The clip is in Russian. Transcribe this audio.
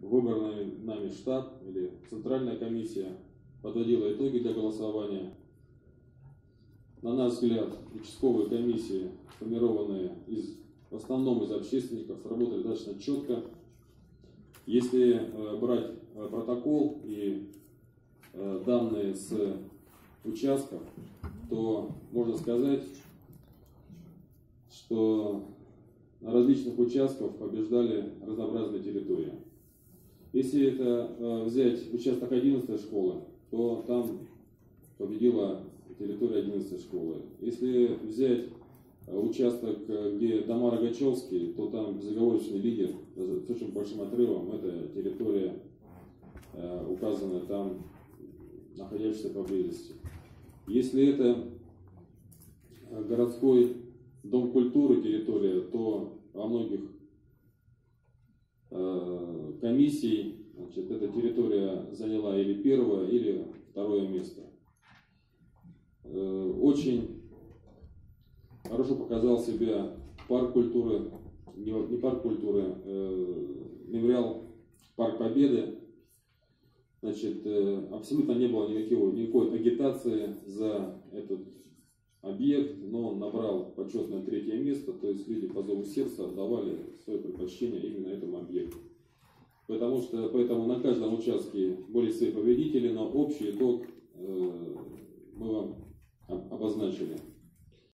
выбранный нами штаб или центральная комиссия подводила итоги для голосования. На наш взгляд, участковые комиссии, сформированные из, в основном из общественников, сработали достаточно четко. Если э, брать э, протокол и э, данные с участков, то можно сказать, что на различных участках побеждали разнообразные территории. Если это э, взять участок 11 школы, то там победила территория 11 школы. Если взять э, участок, э, где дома Рогачевские, то там безоговорочный лидер с очень большим отрывом, это территория, указанная там, находящаяся поблизости. Если это городской дом культуры территория, то во многих э, комиссий значит, эта территория заняла или первое, или второе место. Э, очень хорошо показал себя парк культуры, не, парк культуры, э, мемориал Парк Победы. Значит, э, абсолютно не было никакого, никакой агитации за этот объект, но он набрал почетное третье место, то есть люди по зову сердца отдавали свое предпочтение именно этому объекту. Потому что, поэтому на каждом участке были свои победители, но общий итог э, мы вам обозначили.